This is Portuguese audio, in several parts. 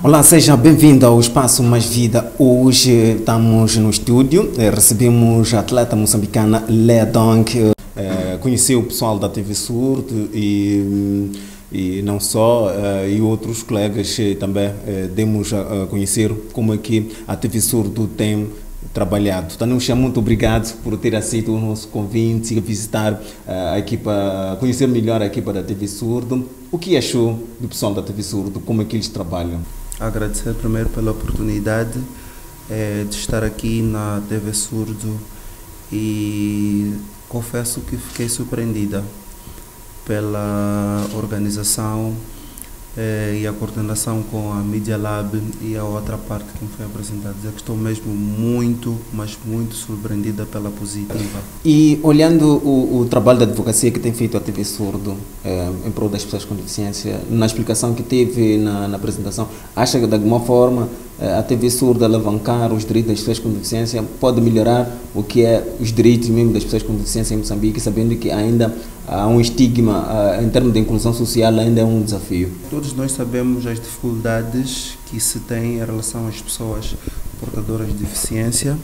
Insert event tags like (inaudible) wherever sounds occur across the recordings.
Olá, seja bem-vindo ao Espaço Mais Vida. Hoje estamos no estúdio, eh, recebemos a atleta moçambicana Lea Dong. Eh, conheceu o pessoal da TV Surdo e, e não só, eh, e outros colegas também demos a conhecer como é que a TV Surdo tem trabalhado. Tanusha, muito obrigado por ter aceito o nosso convite e visitar a equipa, conhecer melhor a equipa da TV Surdo. O que achou do pessoal da TV Surdo? Como é que eles trabalham? Agradecer primeiro pela oportunidade é, de estar aqui na TV Surdo e confesso que fiquei surpreendida pela organização eh, e a coordenação com a Media Lab e a outra parte que me foi apresentada. Dizer que estou mesmo muito, mas muito surpreendida pela positiva. E olhando o, o trabalho da advocacia que tem feito a TV Surdo eh, em prol das pessoas com deficiência, na explicação que teve na, na apresentação, acha que de alguma forma eh, a TV Surdo alavancar os direitos das pessoas com deficiência pode melhorar o que é os direitos mesmo das pessoas com deficiência em Moçambique, sabendo que ainda há um estigma em termos de inclusão social, ainda é um desafio. Todos nós sabemos as dificuldades que se tem em relação às pessoas portadoras de deficiência,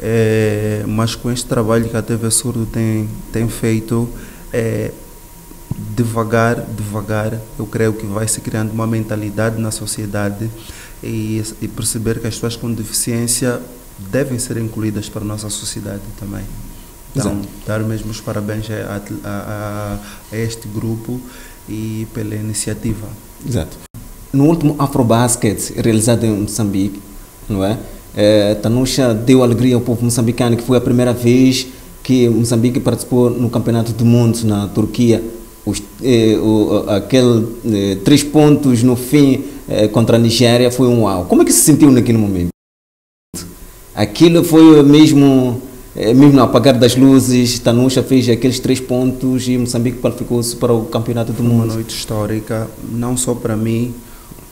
é, mas com este trabalho que a TV Surdo tem, tem feito, é, devagar, devagar, eu creio que vai se criando uma mentalidade na sociedade e, e perceber que as pessoas com deficiência devem ser incluídas para a nossa sociedade também. Então, Exato. dar mesmo os parabéns a, a, a, este grupo e pela iniciativa. Exato. No último Afrobasket realizado em Moçambique, não é? é Tanusha deu alegria ao povo moçambicano, que foi a primeira vez que Moçambique participou no Campeonato do Mundo na Turquia. Os, eh, o, aquele eh, três pontos no fim eh, contra a Nigéria foi um uau. Como é que se sentiu naquele momento? Aquilo foi mesmo é, mesmo no apagar das luzes, Tanusha fez aqueles três pontos e Moçambique qualificou-se para o Campeonato do Mundo. Uma noite histórica, não só para mim,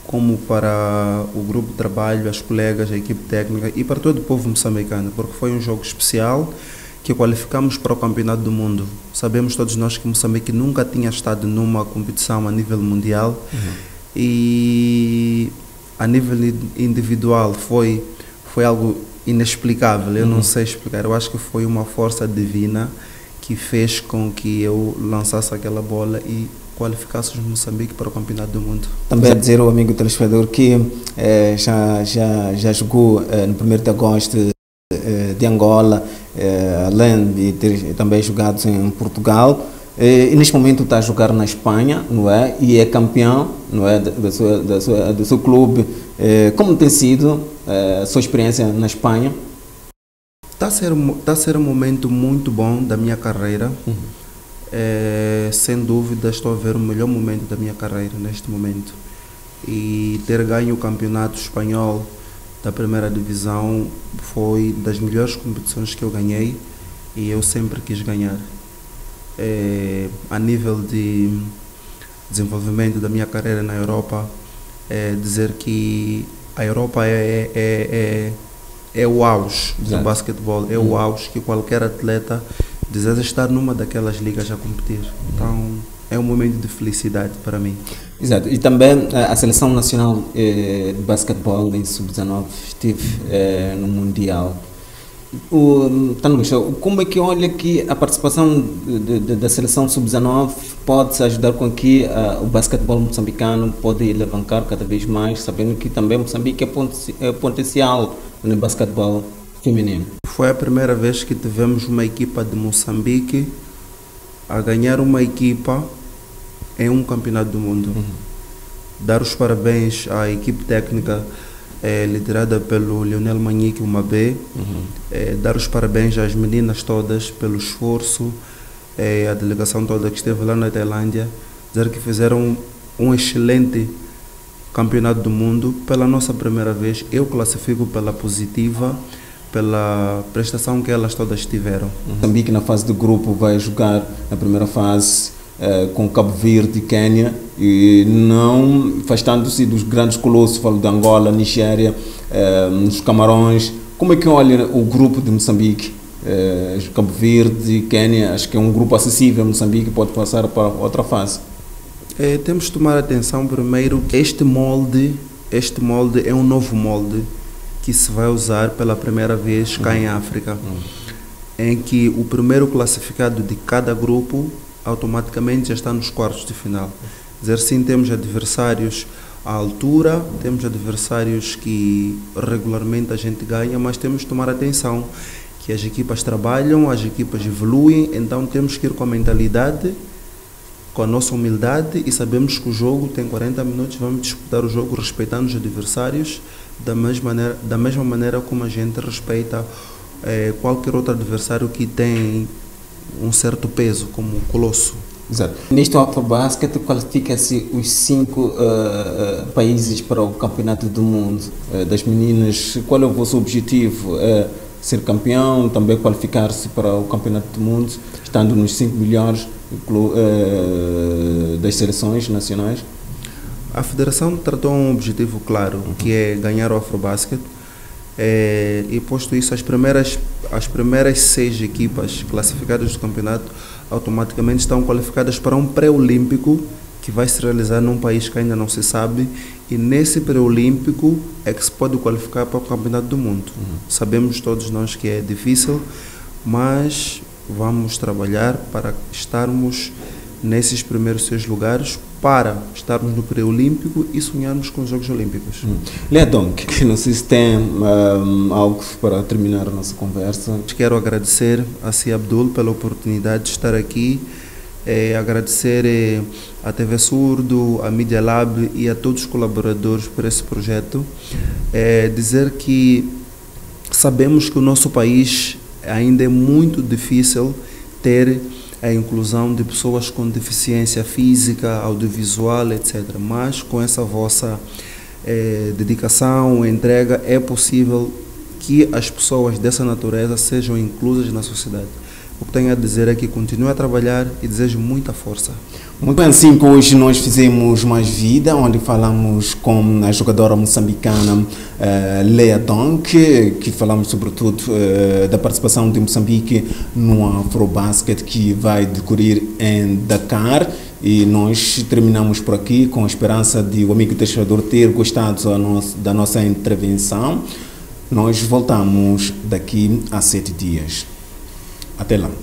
como para o grupo de trabalho, as colegas, a equipe técnica e para todo o povo moçambicano, porque foi um jogo especial que qualificamos para o Campeonato do Mundo. Sabemos todos nós que Moçambique nunca tinha estado numa competição a nível mundial uhum. e a nível individual foi, foi algo inexplicável, eu uhum. não sei explicar. Eu acho que foi uma força divina que fez com que eu lançasse aquela bola e qualificasse o Moçambique para o Campeonato do Mundo. Também a dizer ao amigo telespectador que eh, já, já, já jogou eh, no 1 de agosto eh, de Angola, além de ter também jogado em Portugal. Eh, e neste momento está a jogar na Espanha, não é? E é campeão, não é, da sua, da sua, do seu clube. Eh, como tem sido a sua experiência na Espanha? Está a ser, tá a ser um momento muito bom da minha carreira. Uhum. É, sem dúvida, estou a ver o melhor momento da minha carreira neste momento. E ter ganho o campeonato espanhol da primeira divisão foi das melhores competições que eu ganhei e eu sempre quis ganhar é, a nível de desenvolvimento da minha carreira na Europa, é dizer que a Europa é, é, é, é o auge Exato. do basquetebol, é o auge que qualquer atleta deseja estar numa daquelas ligas a competir. Então é um momento de felicidade para mim. Exato. E também a seleção nacional eh, de basquetebol em sub-19 esteve eh, no Mundial o, como é que olha que a participação de, de, da seleção sub-19 pode ajudar com que uh, o basquetebol moçambicano pode alavancar cada vez mais, sabendo que também Moçambique é, é potencial no basquetebol feminino? Foi a primeira vez que tivemos uma equipa de Moçambique a ganhar uma equipa em um campeonato do mundo. Uhum. Dar os parabéns à equipe técnica é, liderada pelo Leonel Manique, uma B. Uhum. É, dar os parabéns às meninas todas pelo esforço, é, a delegação toda que esteve lá na Tailândia, dizer que fizeram um excelente campeonato do mundo pela nossa primeira vez. Eu classifico pela positiva, pela prestação que elas todas tiveram. Moçambique na fase do grupo vai jogar na primeira fase eh, com Cabo Verde e Quênia, e não afastando-se dos grandes colossos, falo de Angola, Nigéria, eh, os Camarões. Como é que olha o grupo de Moçambique? Eh, Cabo Verde e Quênia, acho que é um grupo acessível. Moçambique pode passar para outra fase. É, temos de tomar atenção primeiro que este molde este molde é um novo molde que se vai usar pela primeira vez cá em África, em que o primeiro classificado de cada grupo automaticamente já está nos quartos de final. Dizer sim, temos adversários à altura, temos adversários que regularmente a gente ganha, mas temos que tomar atenção que as equipas trabalham, as equipas evoluem, então temos que ir com a mentalidade, com a nossa humildade e sabemos que o jogo tem 40 minutos, vamos disputar o jogo respeitando os adversários da mesma maneira, da mesma maneira como a gente respeita eh, qualquer outro adversário que tem um certo peso, como o Colosso. Exato. Neste Afrobasket qualifica-se os cinco uh, uh, países para o Campeonato do Mundo uh, das Meninas. Qual é o vosso objetivo? ser campeão, também qualificar-se para o Campeonato do Mundo, estando nos cinco melhores das seleções nacionais? A federação tratou um objetivo claro, uhum. que é ganhar o Afrobasket. É, e posto isso, as primeiras, as primeiras seis equipas classificadas do campeonato automaticamente estão qualificadas para um pré-olímpico que vai se realizar num país que ainda não se sabe e nesse pré-olímpico é que se pode qualificar para o campeonato do mundo. Uhum. Sabemos todos nós que é difícil, mas vamos trabalhar para estarmos nesses primeiros seis lugares para estarmos no pré-olímpico e sonharmos com os Jogos Olímpicos. Hum. Leadong, (laughs) não sei se tem um, algo para terminar a nossa conversa. Quero agradecer a Si Abdul pela oportunidade de estar aqui, é, agradecer é, a TV Surdo, a Media Lab e a todos os colaboradores por esse projeto. É, dizer que sabemos que o nosso país ainda é muito difícil ter a inclusão de pessoas com deficiência física, audiovisual, etc. Mas com essa vossa eh, dedicação, entrega, é possível que as pessoas dessa natureza sejam inclusas na sociedade. O que tenho a dizer é que continue a trabalhar e desejo muita força. Muito bem, assim que hoje nós fizemos mais vida, onde falamos com a jogadora moçambicana uh, Lea Donk, que falamos sobretudo uh, da participação de Moçambique no Afrobasket que vai decorrer em Dakar. E nós terminamos por aqui com a esperança de o amigo testador ter gostado da nossa intervenção. Nós voltamos daqui a sete dias. Até lá.